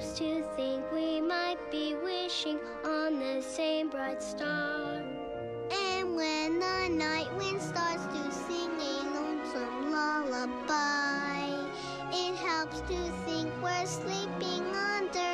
helps to think we might be wishing on the same bright star. And when the night wind starts to sing a lonesome lullaby, it helps to think we're sleeping under.